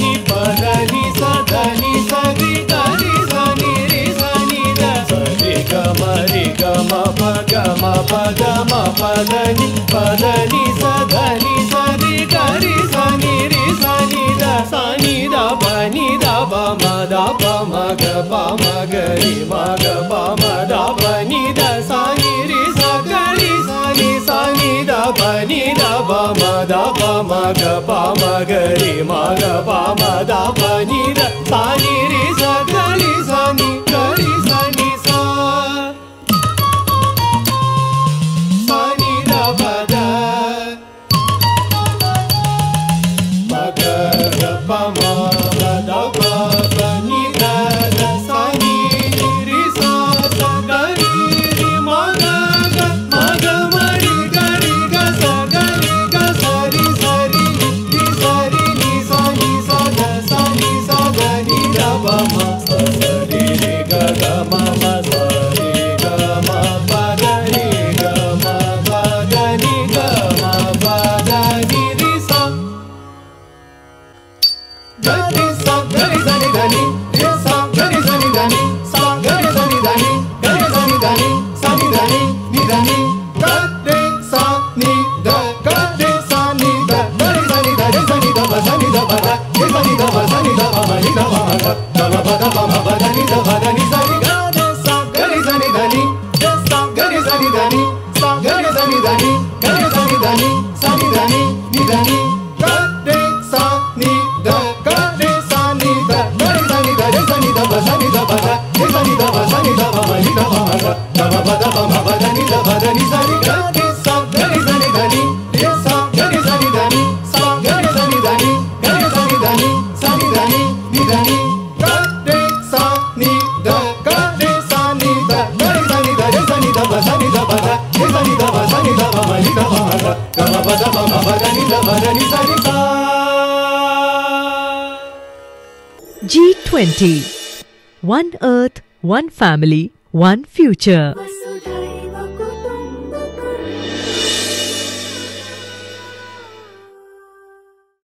गी पदानी सदानी जागारीरि कारी गी पदानी सदानी जागारीरि मा गा मा गीमा गदा निर ni da ni ga re sa ni da ga re sa ni da da re sa ni da re sa ni da ba sa ni da ba da re sa ni da ba sa ni da ba ba ni da ba ba da da ba ba da ba ba ba da ni da ba da ni sa ni ga re sa ga re sa ni da ni ga sa ga re sa ni da ni sa ga re sa ni da ni ga re sa ni da ni sa ni da ni ni da ni 2020. One Earth, One Family, One Future.